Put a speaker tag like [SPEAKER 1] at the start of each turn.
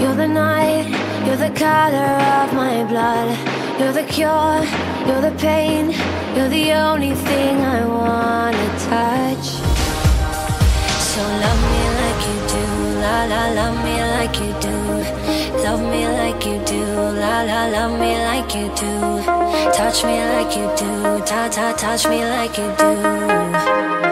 [SPEAKER 1] You're the night, you're the color of my blood. You're the cure, you're the pain, you're the only thing I wanna touch. So love me like you do, la la, love me like you do. Love me like you do, la la, love me like you do. Touch me like you do, ta ta, touch me like you do.